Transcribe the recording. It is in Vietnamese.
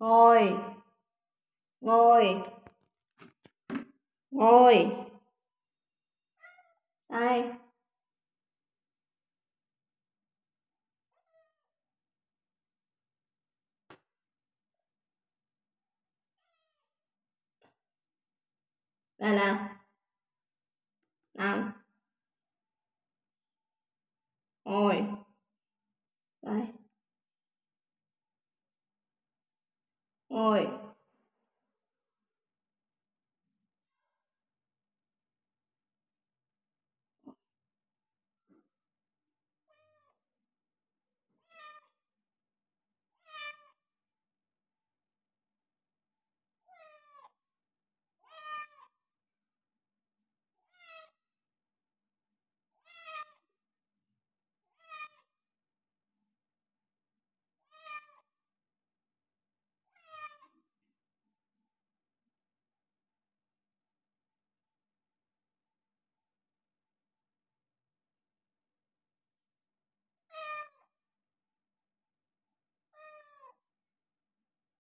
ngồi. Ngồi. Ngồi. Đây. Đây nào. Nào. Ngồi. Đây ngồi